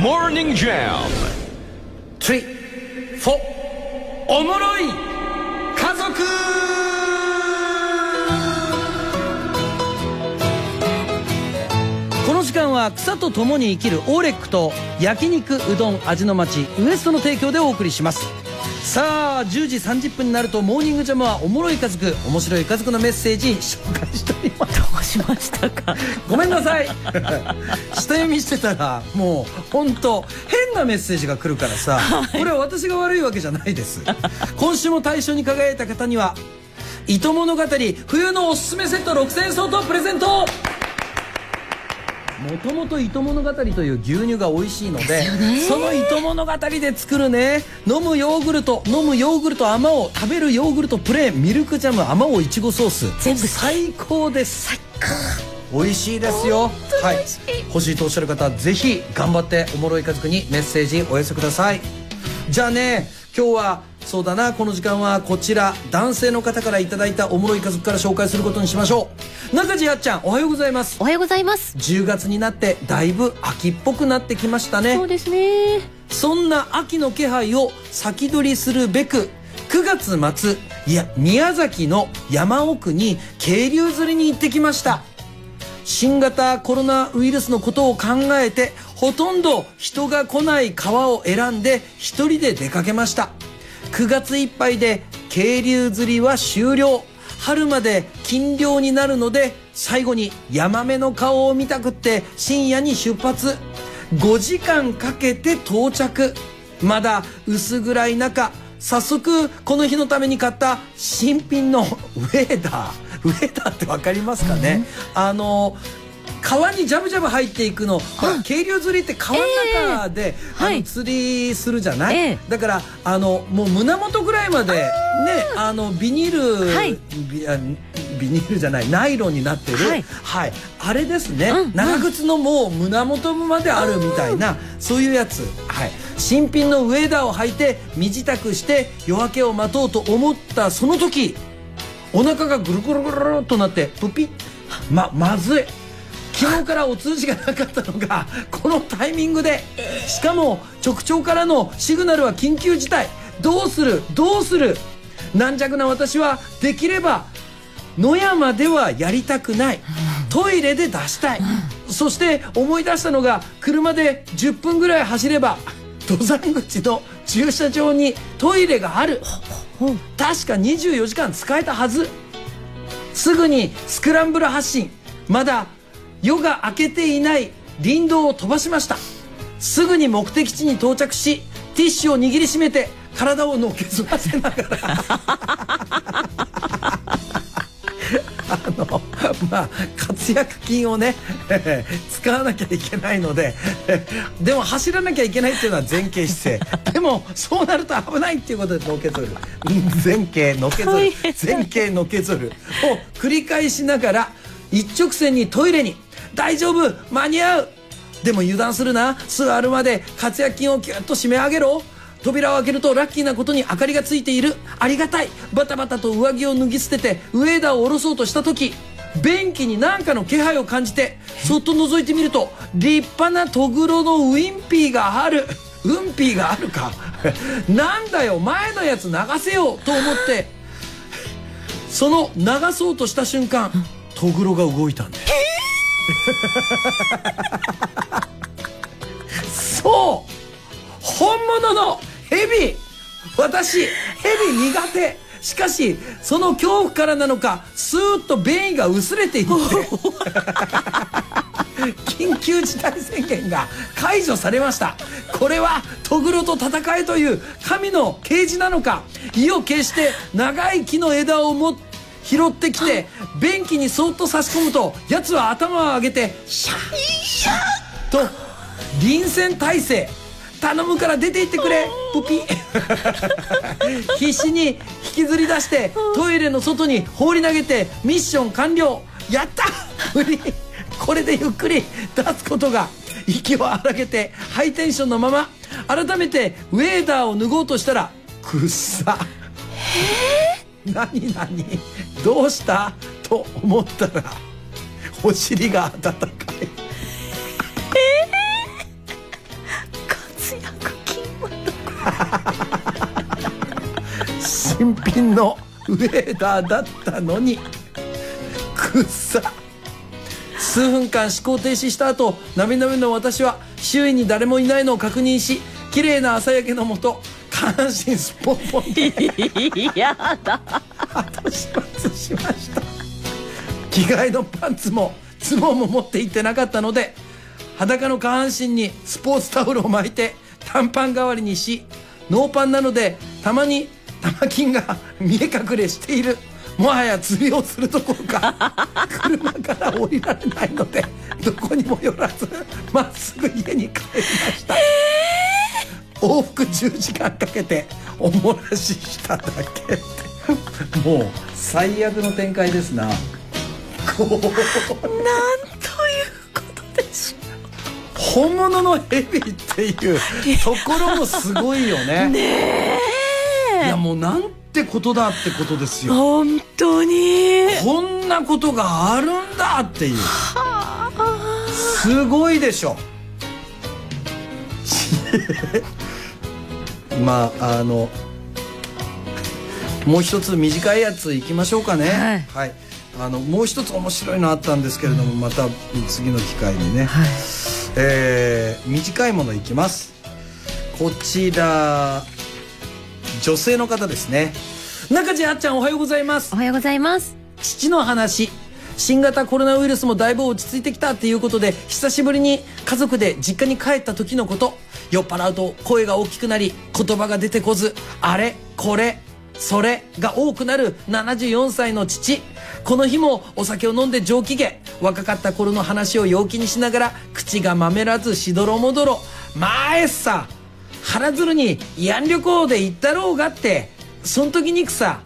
Morning Jam. 3、4おもろい家族。この時間は草と共に生きるオーレックと焼肉うどん味の町ウエストの提供でお送りします。さあ10時30分になるとモーニングジャムはおもろい家族面白い家族のメッセージ紹介しております。どうしましたか？ごめんなさい。下読みしてたらもう本当変なメッセージが来るからさ、これは私が悪いわけじゃないです。今週も大賞に輝いた方には「糸物語冬のおすすめセット6000円相当プレゼント」もともと糸物語という牛乳が美味しいのでその糸物語で作るね飲むヨーグルト飲むヨーグルトあまおう食べるヨーグルトプレーンミルクジャムあまおういちごソース。全部。最高です。最高。美味しいですよ。はい。欲しいとおっしゃる方ぜひ頑張っておもろい家族にメッセージお寄せください。じゃあね今日はそうだな。この時間はこちら男性の方からいただいたおもろい家族から紹介することにしましょう。中地やっちゃんおはようございます。おはようございます。10月になってだいぶ秋っぽくなってきましたね。そうですねそんな秋の気配を先取りするべく9月末いや宮崎の山奥に渓流釣りに行ってきました。新型コロナウイルスのことを考えてほとんど人が来ない川を選んで一人で出かけました9月いっぱいで渓流釣りは終了。春まで禁漁になるので最後にヤマメの顔を見たくって深夜に出発。5時間かけて到着。まだ薄暗い中早速この日のために買った新品のウェーダー。ウェーダーって分かりますかね、あの川にジャブジャブ入っていくの、ほら渓流釣りって川の中で、あのはい。釣りするじゃない、ええ。だからあのもう胸元ぐらいまでねあのビニール、はい。ビあビニールじゃないナイロンになってる。はい。はい、あれですね、うん長靴のもう胸元まであるみたいな、そういうやつ、はい、新品のウェーダーを履いて身支度して夜明けを待とうと思ったその時お腹がぐるぐるぐるぐるっとなってプピッままずい昨日からお通じがなかったのがこのタイミングで。しかも直腸からのシグナルは緊急事態。どうする？どうする？軟弱な私はできれば野山ではやりたくない。トイレで出したい。そして思い出したのが車で10分ぐらい走れば登山口の駐車場にトイレがある。確か24時間使えたはず。すぐにスクランブル発進。まだ夜が明けていない林道を飛ばしました。すぐに目的地に到着しティッシュを握りしめて体をのけぞらせながら。あのまあ活躍金をね 使わなきゃいけないので でも走らなきゃいけないっていうのは前傾姿勢。でもそうなると危ないっていうことでのけぞる。前傾のけぞる。前傾のけぞるを繰り返しながら一直線にトイレに大丈夫間に合う。でも油断するな。座るまで活躍金をギュッと締め上げろ。扉を開けるとラッキーなことに明かりがついている。ありがたい。バタバタと上着を脱ぎ捨ててウェーダーを下ろそうとした時便器に何かの気配を感じてそっと覗いてみると立派なトグロのウィンピーがある。ウンピーがあるか？なんだよ前のやつ流せよと思って。その流そうとした瞬間トグロが動いたんですそう。本物のヘビ私ヘビ苦手。しかしその恐怖からなのかスーッと便意が薄れていって 緊急事態宣言が解除されました。これはトグロと戦えという神の啓示なのか意を決して長い木の枝をも拾ってきて便器にそっと差し込むと奴は頭を上げてシャッシャッと臨戦態勢頼むから出て行ってくれプピ 必死に引きずり出してトイレの外に放り投げてミッション完了。やった！無理。これでゆっくり出すことが息を荒げてハイテンションのまま改めてウェーダーを脱ごうとしたらくっさ。何何？どうした？と思ったらお尻が温かい。ええー、活躍金は新品のウェーダーだったのにくっさ。数分間思考停止した後なみなみの私は周囲に誰もいないのを確認し綺麗な朝焼けのもと下半身すっぽんぽんやだ。後始末しました。着替えのパンツもズボンも持って行ってなかったので裸の下半身にスポーツタオルを巻いて短パン代わりにしノーパンなのでたまに玉金が見え隠れしているもはや釣りをするどころか車から降りられないのでどこにも寄らずまっすぐ家に帰りました、往復10時間かけておもらししただけ。もう最悪の展開ですな。こう。なんということでし本物のヘビっていうところもすごいよね。ねいやもうなんてことだってことですよ。本当に。こんなことがあるんだっていう。すごいでしょ。まああのもう一つ短いやついきましょうかね。はい、あのもう一つ面白いのあったんですけれども、また次の機会にね、はい。えー短いものいきます。こちら女性の方ですね。中地あっちゃんおはようございます。おはようございます。父の話。新型コロナウイルスもだいぶ落ち着いてきたっていうことで久しぶりに家族で実家に帰った時のこと。酔っ払うと声が大きくなり言葉が出てこずあれこれそれが多くなる74歳の父。この日もお酒を飲んで上機嫌。若かった頃の話を陽気にしながら口がまめらずしどろもどろ。前さ腹ずるに慰安旅行で行ったろうがって。そん時にくさ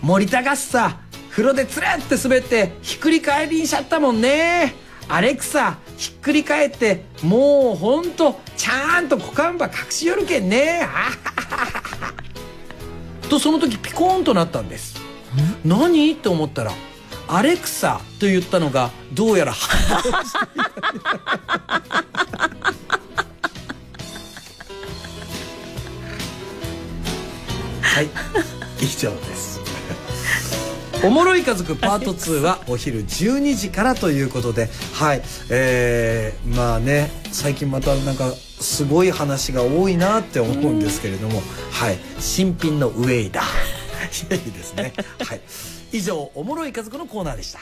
森田がさ風呂でつるって滑ってひっくり返りにしちゃったもんね。アレクサひっくり返ってもうほんとちゃんと股間ば隠しよるけんね。あははとその時ピコーンとなったんです。何？って思ったらアレクサと言ったのがどうやら はい以上です。おもろい家族パート2はお昼12時からということではいえー、まあね最近またなんかすごい話が多いなって思うんですけれども、はい。新品のウェイダーいいですね。はい。以上おもろい家族のコーナーでした。